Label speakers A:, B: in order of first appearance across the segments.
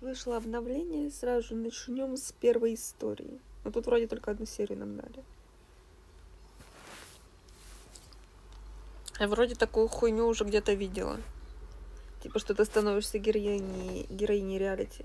A: Вышло обновление, сразу же начнем с первой истории. Но тут вроде только одну серию нам дали. Я вроде такую хуйню уже где-то видела. Типа, что ты становишься героиней, героиней реалити.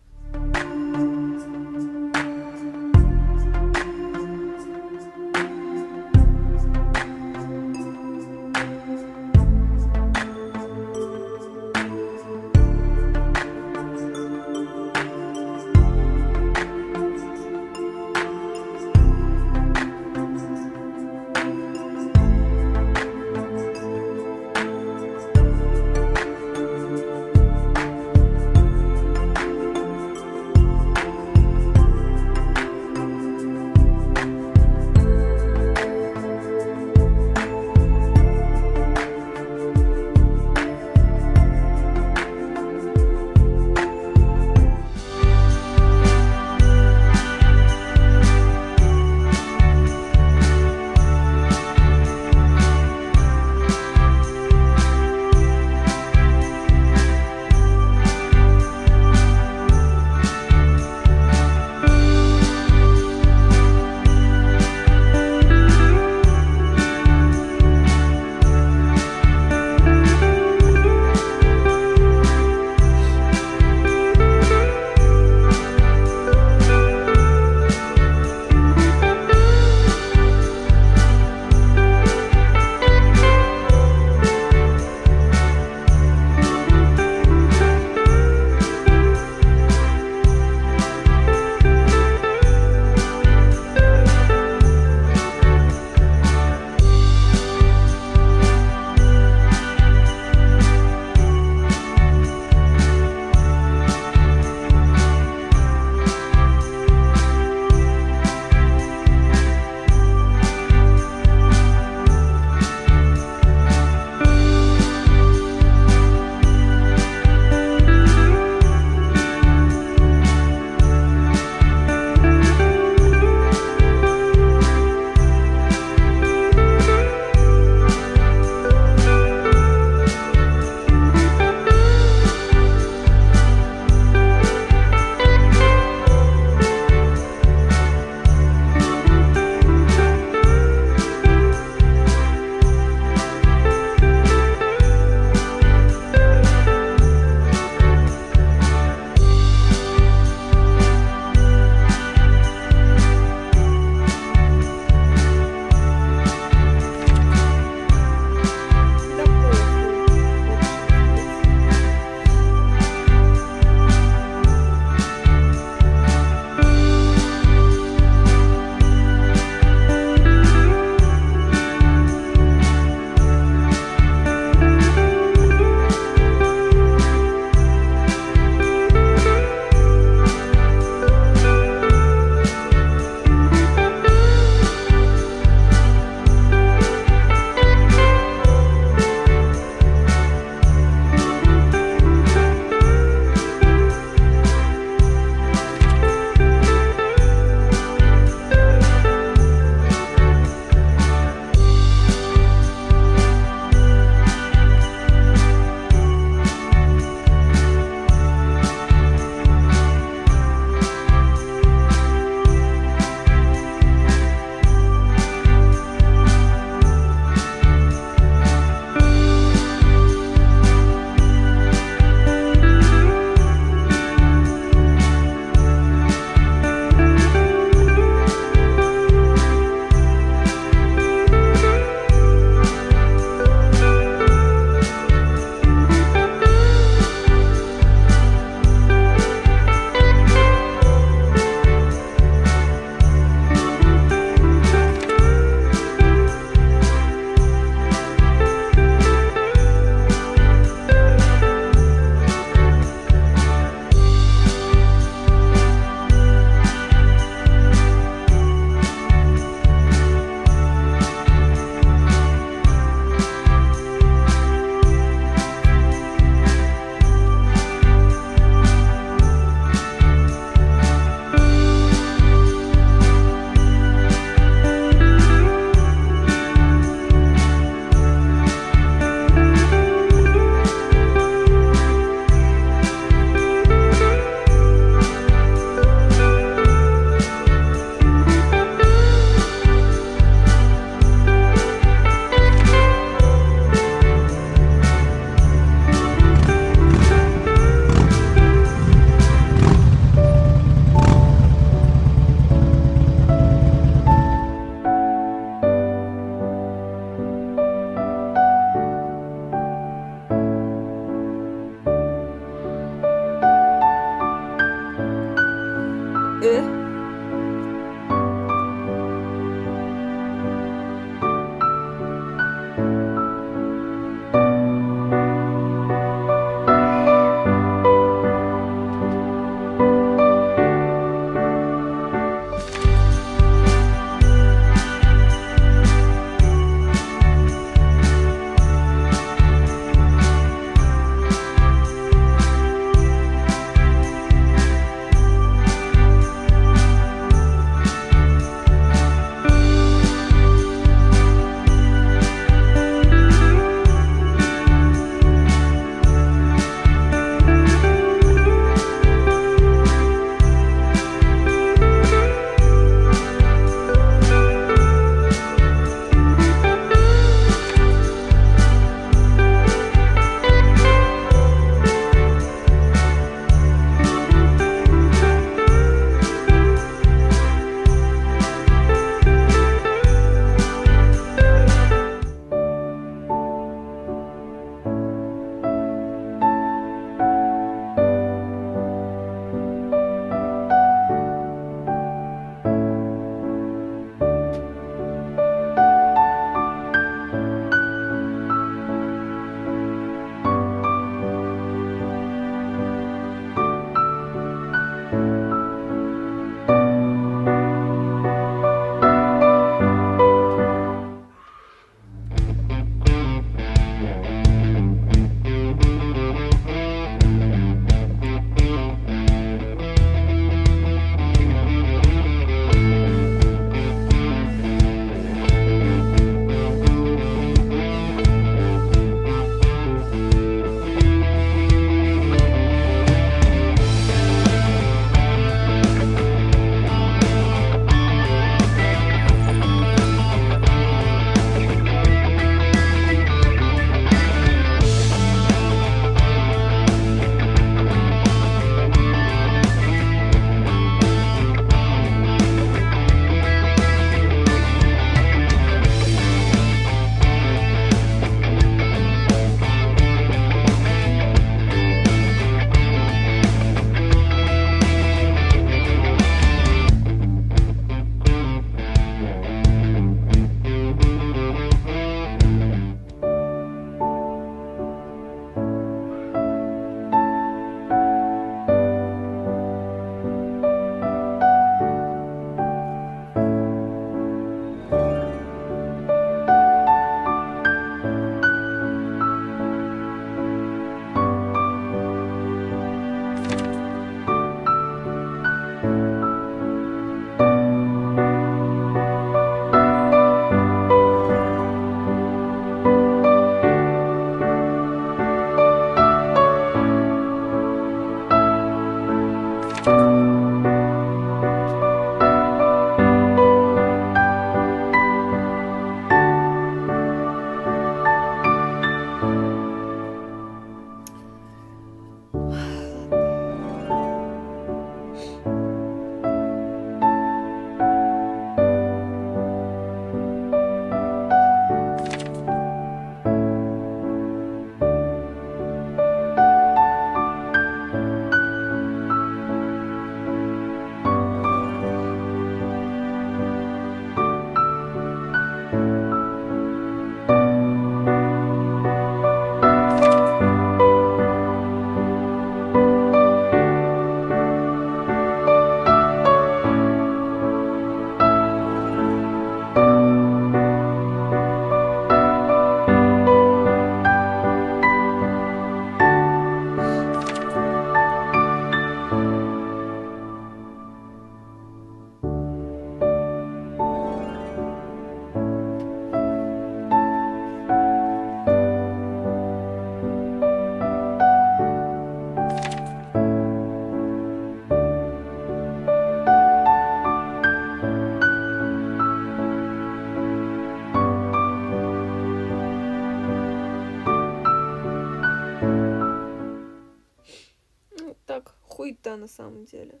A: На самом деле.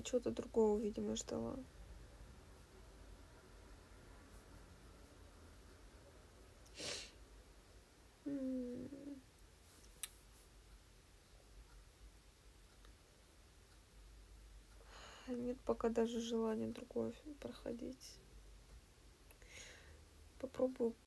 A: Я чего-то другого, видимо, ждала. Нет пока даже желания фильм проходить. Попробую